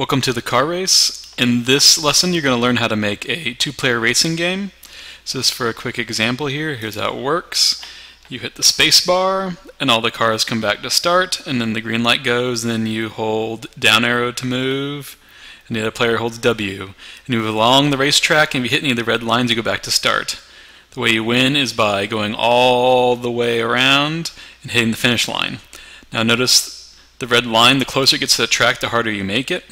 Welcome to the car race. In this lesson you're going to learn how to make a two-player racing game. So just for a quick example here, here's how it works. You hit the space bar and all the cars come back to start and then the green light goes and then you hold down arrow to move and the other player holds W. And you move along the racetrack and if you hit any of the red lines you go back to start. The way you win is by going all the way around and hitting the finish line. Now notice the red line, the closer it gets to the track the harder you make it.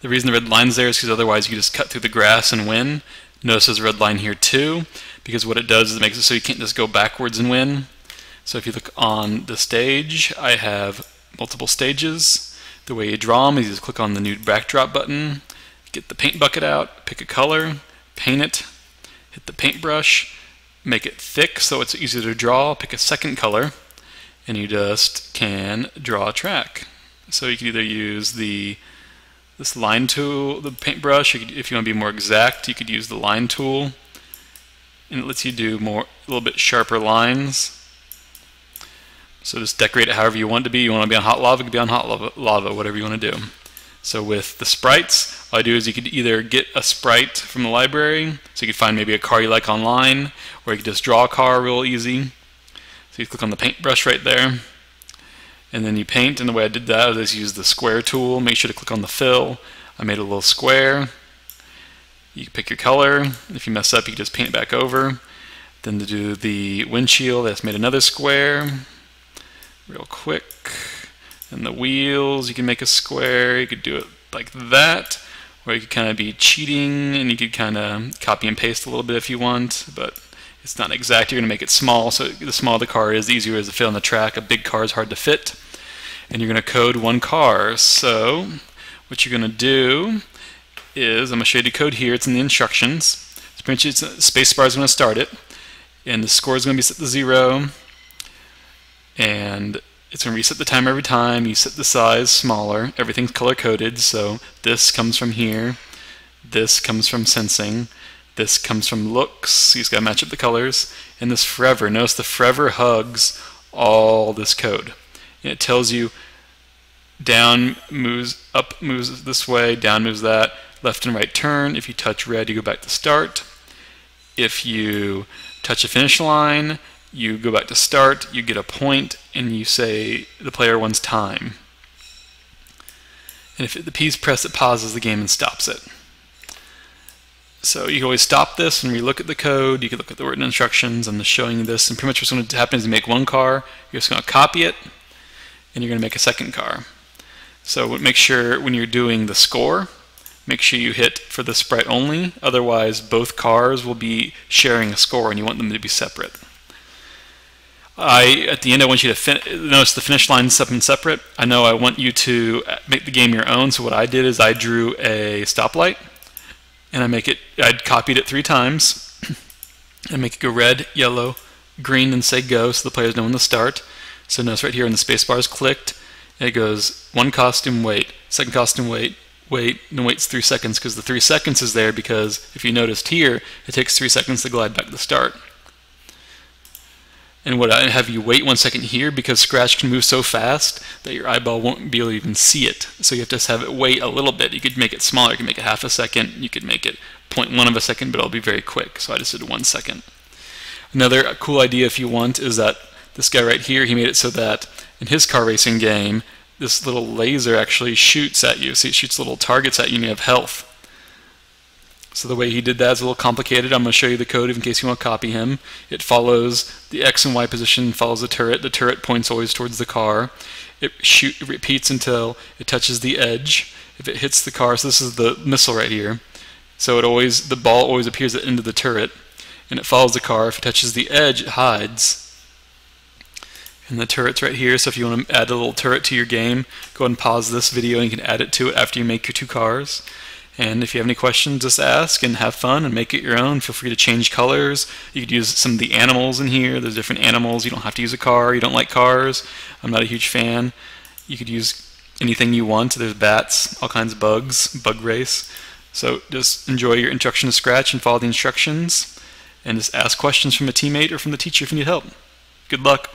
The reason the red line's there is because otherwise you just cut through the grass and win. Notice there's a red line here too, because what it does is it makes it so you can't just go backwards and win. So if you look on the stage, I have multiple stages. The way you draw them is you just click on the new backdrop button, get the paint bucket out, pick a color, paint it, hit the paintbrush, make it thick so it's easier to draw, pick a second color, and you just can draw a track. So you can either use the this line tool, the paintbrush, you could, if you want to be more exact, you could use the line tool. And it lets you do more, a little bit sharper lines. So just decorate it however you want to be. You want to be on hot lava, it could be on hot lava, lava, whatever you want to do. So with the sprites, all I do is you could either get a sprite from the library, so you could find maybe a car you like online, or you could just draw a car real easy. So you click on the paintbrush right there and then you paint and the way I did that is use the square tool. Make sure to click on the fill. I made a little square. You pick your color. If you mess up you just paint it back over. Then to do the windshield I just made another square real quick. And the wheels you can make a square. You could do it like that or you could kind of be cheating and you could kind of copy and paste a little bit if you want but it's not exact. You're going to make it small, so the smaller the car is, the easier it is to fit on the track. A big car is hard to fit. And you're going to code one car. So what you're going to do is, I'm going to show you the code here. It's in the instructions. Space bar is going to start it. And the score is going to be set to zero. And it's going to reset the time every time. You set the size smaller. Everything's color coded. So this comes from here. This comes from sensing. This comes from looks. He's got to match up the colors. And this forever. Notice the forever hugs all this code. And it tells you down moves, up moves this way, down moves that, left and right turn. If you touch red, you go back to start. If you touch a finish line, you go back to start, you get a point, and you say the player wants time. And if the P is pressed, it pauses the game and stops it. So you can always stop this and relook at the code. You can look at the written instructions. I'm just showing you this. And pretty much what's going to happen is you make one car, you're just going to copy it, and you're going to make a second car. So make sure when you're doing the score, make sure you hit for the sprite only. Otherwise, both cars will be sharing a score, and you want them to be separate. I at the end I want you to notice the finish line is something separate. I know I want you to uh, make the game your own. So what I did is I drew a stoplight and I make it, I'd copied it three times and make it go red, yellow, green, and say go so the players know when to start. So notice right here when the space bar is clicked, it goes one costume, wait, second costume, wait, wait, and waits three seconds because the three seconds is there because if you noticed here, it takes three seconds to glide back to the start. And what I have you wait one second here because Scratch can move so fast that your eyeball won't be able to even see it. So you have to have it wait a little bit. You could make it smaller. You could make it half a second. You could make it 0.1 of a second, but it'll be very quick. So I just did one second. Another cool idea if you want is that this guy right here, he made it so that in his car racing game, this little laser actually shoots at you. So it shoots little targets at you and you have health. So the way he did that is a little complicated. I'm going to show you the code in case you want to copy him. It follows the X and Y position, follows the turret. The turret points always towards the car. It, shoot, it repeats until it touches the edge. If it hits the car, so this is the missile right here. So it always the ball always appears at the end of the turret, and it follows the car. If it touches the edge, it hides. And the turret's right here, so if you want to add a little turret to your game, go ahead and pause this video and you can add it to it after you make your two cars. And if you have any questions, just ask and have fun and make it your own. Feel free to change colors. You could use some of the animals in here. There's different animals. You don't have to use a car. You don't like cars. I'm not a huge fan. You could use anything you want. There's bats, all kinds of bugs, bug race. So just enjoy your introduction to Scratch and follow the instructions. And just ask questions from a teammate or from the teacher if you need help. Good luck.